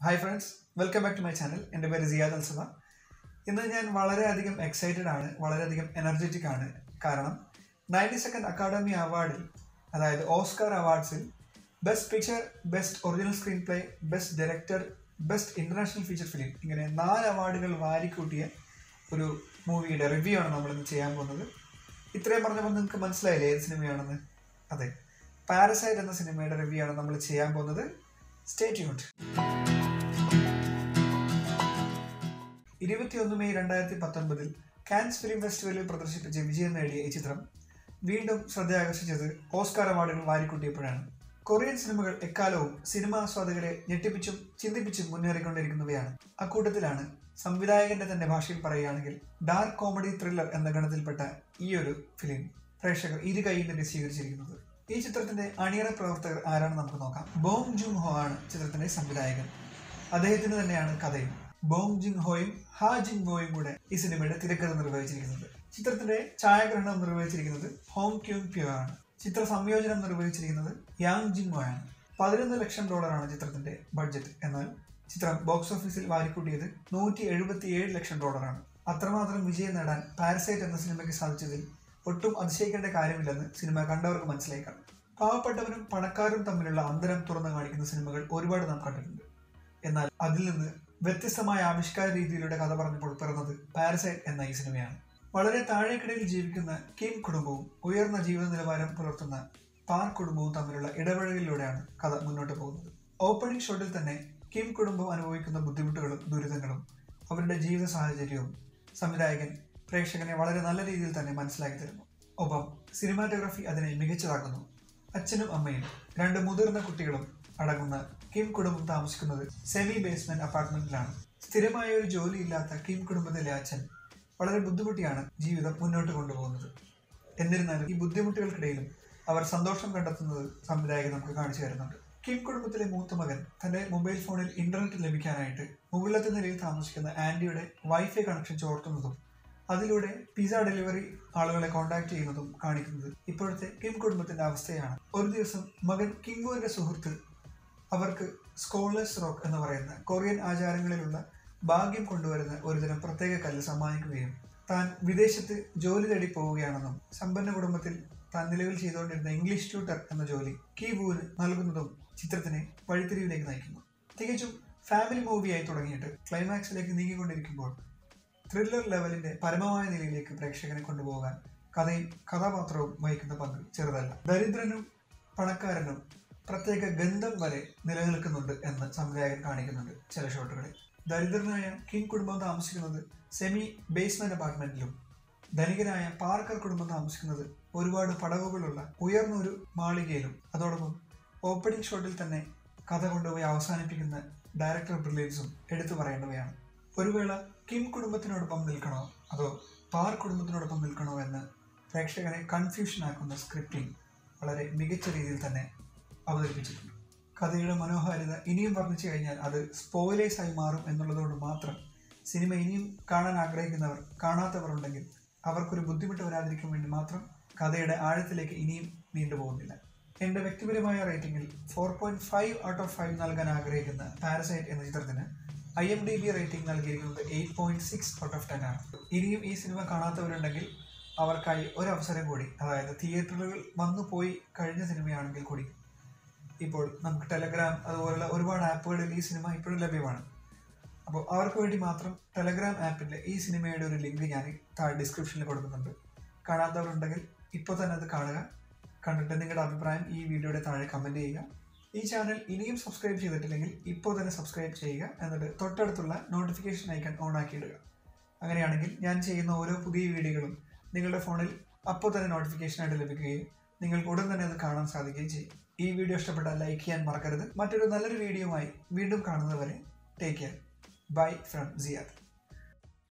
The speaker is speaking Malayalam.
Hi friends welcome back to my channel എന്റെ പേര് സിയാദ് അൽസമ ഇന്ന് ഞാൻ വളരെയധികം എക്സൈറ്റഡ് ആണ് വളരെയധികം എനർജറ്റിക് ആണ്. കാരണം നയന്റി സെക്കൻഡ് അക്കാഡമി അവാർഡിൽ അതായത് Oscar അവാർഡ്സിൽ best picture best original screenplay best director best international feature film ഇങ്ങനെ നാല് അവാർഡുകൾ വാരിക്കൂട്ടിയ ഒരു മൂവിയുടെ റിവ്യൂ ആണ് നമ്മളിന്ന് ചെയ്യാൻ പോകുന്നത്. ഇത്രയും പറഞ്ഞപ്പോൾ നിങ്ങൾക്ക് മനസ്സിലായില്ലേ ഏത് സിനിമയാണെന്ന് അതെ. പാരസൈറ്റ് എന്ന സിനിമയുടെ റിവ്യൂ ആണ് നമ്മൾ ചെയ്യാൻ പോകുന്നത്. സ്റ്റേറ്റ് ട്യൂൺഡ് ഇരുപത്തിയൊന്ന് മെയ് രണ്ടായിരത്തി പത്തൊൻപതിൽ കാൻസ് ഫിലിം ഫെസ്റ്റിവലിൽ പ്രദർശിപ്പിച്ച വിജയം നേടിയ ഈ ചിത്രം വീണ്ടും ശ്രദ്ധയാകർഷിച്ചത് ഓസ്കാർ അവാർഡുകൾ വാരിക്കൂട്ടിയപ്പോഴാണ്. കൊറിയൻ സിനിമകൾ എക്കാലവും സിനിമാസ്വാദകരെ ഞെട്ടിപ്പിച്ചും ചിന്തിപ്പിച്ചും മുന്നേറിക്കൊണ്ടിരിക്കുന്നവയാണ്. അക്കൂട്ടത്തിലാണ് സംവിധായകന്റെ തന്നെ ഭാഷയിൽ പറയുകയാണെങ്കിൽ ഡാർക്ക് കോമഡി ത്രില്ലർ എന്ന ഗണത്തിൽപ്പെട്ട ഈ ഒരു ഫിലിം പ്രേക്ഷകർ ഇരു കൈയിൽ തന്നെ സ്വീകരിച്ചിരിക്കുന്നത്. ഈ ചിത്രത്തിന്റെ അണിയറ പ്രവർത്തകർ ആരാണെന്ന് നമുക്ക് നോക്കാം. ബോങ് ജൂം ഹോ ആണ് ചിത്രത്തിന്റെ സംവിധായകൻ. അദ്ദേഹത്തിന് തന്നെയാണ് കഥയും. ബോങ് ജിങ് ഹോയും ഹാ ജിങ് ബോയും കൂടെ ഈ സിനിമയുടെ തിരക്കഥ നിർവഹിച്ചിരിക്കുന്നത്. ചിത്രത്തിന്റെ ഛായാഗ്രഹണം നിർവഹിച്ചിരിക്കുന്നത് ഹോങ് ക്യൂങ് പ്യോ ആണ് ചിത്ര സംയോജനം നിർവഹിച്ചിരിക്കുന്നത് യാങ് ജിങ് ഹോ ആണ് പതിനൊന്ന് ലക്ഷം ഡോളറാണ് ചിത്രത്തിന്റെ ബഡ്ജറ്റ്. എന്നാൽ ചിത്രം ബോക്സ് ഓഫീസിൽ വാരിക്കൂട്ടിയത് നൂറ്റി എഴുപത്തി ഏഴ് ലക്ഷം ഡോളറാണ്. അത്രമാത്രം വിജയം നേടാൻ പാരസൈറ്റ് എന്ന സിനിമയ്ക്ക് സാധിച്ചതിൽ ഒട്ടും അതിശയിക്കേണ്ട കാര്യമില്ലെന്ന് സിനിമ കണ്ടവർക്ക് മനസ്സിലായി കാണും പാവപ്പെട്ടവനും പണക്കാരും തമ്മിലുള്ള അന്തരം തുറന്നു കാണിക്കുന്ന സിനിമകൾ ഒരുപാട് നാം കണ്ടിട്ടുണ്ട്. എന്നാൽ അതിൽ നിന്ന് വ്യത്യസ്തമായ ആവിഷ്കാര രീതിയിലൂടെ കഥ പറഞ്ഞപ്പോൾ പിറന്നത് പാരസൈറ്റ് എന്ന ഈ സിനിമയാണ്. വളരെ താഴേക്കിടയിൽ ജീവിക്കുന്ന കിം കുടുംബവും ഉയർന്ന ജീവിത നിലവാരം പുലർത്തുന്ന പാർ കുടുംബവും തമ്മിലുള്ള ഇടപഴകലിലൂടെയാണ് കഥ മുന്നോട്ട് പോകുന്നത്. ഓപ്പണിംഗ് ഷോട്ടിൽ തന്നെ കിം കുടുംബം അനുഭവിക്കുന്ന ബുദ്ധിമുട്ടുകളും ദുരിതങ്ങളും അവരുടെ ജീവിത സാഹചര്യവും സംവിധായകൻ പ്രേക്ഷകനെ വളരെ നല്ല രീതിയിൽ തന്നെ മനസ്സിലാക്കി തരുന്നു. ഒപ്പം സിനിമാറ്റോഗ്രഫി അതിനെ മികച്ചതാക്കുന്നു. അച്ഛനും അമ്മയും രണ്ട് മുതിർന്ന കുട്ടികളും അടങ്ങുന്ന കിം കുടുംബം താമസിക്കുന്നത് സെമി ബേസ്മെന്റ് അപ്പാർട്ട്മെന്റിലാണ് സ്ഥിരമായ ഒരു ജോലി ഇല്ലാത്ത കിം കുടുംബത്തിലെ അച്ഛൻ വളരെ ബുദ്ധിമുട്ടിയാണ് ജീവിതം മുന്നോട്ട് കൊണ്ടുപോകുന്നത്. എന്നിരുന്നാലും ഈ ബുദ്ധിമുട്ടുകൾക്കിടയിലും അവർ സന്തോഷം കണ്ടെത്തുന്നത് സംവിധായകൻ നമുക്ക് കാണിച്ചു തരുന്നുണ്ട്. കിം കുടുംബത്തിലെ മൂത്ത മകൻ തന്റെ മൊബൈൽ ഫോണിൽ ഇന്റർനെറ്റ് ലഭിക്കാനായിട്ട് മുകളിലത്തെ നിലയിൽ താമസിക്കുന്ന ആന്റിയുടെ വൈഫൈ കണക്ഷൻ ചോർത്തുന്നതും അതിലൂടെ പിസ ഡെലിവറി ആളുകളെ കോൺടാക്ട് ചെയ്യുന്നതും കാണിക്കുന്നത് ഇപ്പോഴത്തെ കിം കുടുംബത്തിന്റെ അവസ്ഥയാണ്. ഒരു ദിവസം മകൻ കിംഗുവിന്റെ സുഹൃത്ത് അവർക്ക് സ്കോളേഴ്സ് റോക്ക് എന്ന് പറയുന്ന കൊറിയൻ ആചാരങ്ങളിലുള്ള ഭാഗ്യം കൊണ്ടുവരുന്ന ഒരു ദിനം പ്രത്യേക കല്ല് സമ്മാനിക്കുകയും താൻ വിദേശത്ത് ജോലി തേടി പോവുകയാണെന്നും സമ്പന്ന കുടുംബത്തിൽ താൻ നിലവിൽ ചെയ്തുകൊണ്ടിരുന്ന ഇംഗ്ലീഷ് ട്യൂട്ടർ എന്ന ജോലി കീബുവിന് നൽകുന്നതും ചിത്രത്തിനെ വഴിത്തിരിവിലേക്ക് നയിക്കുന്നു. തികച്ചും ഫാമിലി മൂവിയായി തുടങ്ങിയിട്ട് ക്ലൈമാക്സിലേക്ക് നീങ്ങിക്കൊണ്ടിരിക്കുമ്പോൾ ത്രില്ലർ ലെവലിന്റെ പരമമായ നിലയിലേക്ക് പ്രേക്ഷകനെ കൊണ്ടുപോകാൻ കഥയും കഥാപാത്രവും വഹിക്കുന്ന പങ്ക് ചെറുതല്ല. ദരിദ്രനും പണക്കാരനും പ്രത്യേക ഗന്ധം വരെ നിലനിൽക്കുന്നുണ്ട് എന്ന് സംവിധായകൻ കാണിക്കുന്നുണ്ട് ചില ഷോട്ടുകളിൽ. ദരിദ്രനായ കിങ് കുടുംബം താമസിക്കുന്നത് സെമി ബേസ്മെന്റ് അപ്പാർട്ട്മെന്റിലും ധനികനായ പാർക്കർ കുടുംബം താമസിക്കുന്നത് ഒരുപാട് പടവുകളുള്ള ഉയർന്ന ഒരു മാളികയിലും. അതോടൊപ്പം ഓപ്പണിംഗ് ഷോട്ടിൽ തന്നെ കഥ കൊണ്ടുപോയി അവസാനിപ്പിക്കുന്ന ഡയറക്ടർ ബ്രില്യൻസും എടുത്തു പറയേണ്ടവയാണ്. ഒരു വേള കിം കുടുംബത്തിനോടൊപ്പം നിൽക്കണോ അതോ പാർ കുടുംബത്തിനോടൊപ്പം നിൽക്കണോ എന്ന് പ്രേക്ഷകനെ കൺഫ്യൂഷനാക്കുന്ന സ്ക്രിപ്റ്റിംഗ് വളരെ മികച്ച രീതിയിൽ തന്നെ അവതരിപ്പിച്ചിട്ടുണ്ട്. കഥയുടെ മനോഹാരിത ഇനിയും വർണിച്ചു കഴിഞ്ഞാൽ അത് സ്പോയിലേഴ്സായി മാറും എന്നുള്ളതുകൊണ്ട് മാത്രം സിനിമ ഇനിയും കാണാൻ ആഗ്രഹിക്കുന്നവർ കാണാത്തവർ ഉണ്ടെങ്കിൽ അവർക്കൊരു ബുദ്ധിമുട്ട് വരാതിരിക്കാൻ വേണ്ടി മാത്രം കഥയുടെ ആഴത്തിലേക്ക് ഇനിയും നീണ്ടുപോകുന്നില്ല എന്റെ വ്യക്തിപരമായ റേറ്റിംഗിൽ four point five out of five നൽകാൻ ആഗ്രഹിക്കുന്ന പാരസൈറ്റ് എന്ന ചിത്രത്തിന് I M D B rating നൽകിയിരിക്കുന്നത് eight point six out of ten ആണ്. ഇനിയും ഈ സിനിമ കാണാത്തവരുണ്ടെങ്കിൽ അവർക്കായി ഒരു അവസരം കൂടി അതായത് തിയേറ്ററുകൾ വന്നു പോയി കഴിഞ്ഞ സിനിമയാണെങ്കിൽ കൂടി ഇപ്പോൾ നമുക്ക് ടെലഗ്രാം അതുപോലുള്ള ഒരുപാട് ആപ്പുകളിൽ ഈ സിനിമ ഇപ്പോഴും ലഭ്യമാണ്. അപ്പോൾ അവർക്ക് വേണ്ടി മാത്രം ടെലഗ്രാം ആപ്പിന്റെ ഈ സിനിമയുടെ ഒരു ലിങ്ക് ഞാൻ താഴെ ഡിസ്ക്രിപ്ഷനിൽ കൊടുക്കുന്നുണ്ട്. കാണാത്തവരുണ്ടെങ്കിൽ ഇപ്പോൾ തന്നെ അത് കാണുക. കണ്ടിട്ട് നിങ്ങളുടെ അഭിപ്രായം ഈ വീഡിയോയുടെ താഴെ കമന്റ് ചെയ്യുക. ഈ ചാനൽ ഇനിയും സബ്സ്ക്രൈബ് ചെയ്തിട്ടില്ലെങ്കിൽ ഇപ്പോൾ തന്നെ സബ്സ്ക്രൈബ് ചെയ്യുക എന്നിട്ട് തൊട്ടടുത്തുള്ള നോട്ടിഫിക്കേഷൻ ഐക്കൺ ഓൺ ആക്കി ഇടുക. അങ്ങനെയാണെങ്കിൽ ഞാൻ ചെയ്യുന്ന ഓരോ പുതിയ വീഡിയോകളും നിങ്ങളുടെ ഫോണിൽ അപ്പോൾ തന്നെ നോട്ടിഫിക്കേഷനായിട്ട് ലഭിക്കുകയും നിങ്ങൾക്ക് ഉടൻ തന്നെ അത് കാണാൻ സാധിക്കുകയും ചെയ്യും. ഈ വീഡിയോ ഇഷ്ടപ്പെട്ടാൽ ലൈക്ക് ചെയ്യാൻ മറക്കരുത്. മറ്റൊരു നല്ലൊരു വീഡിയോയുമായി വീണ്ടും കാണുന്നതുവരെ take care bye from Siyad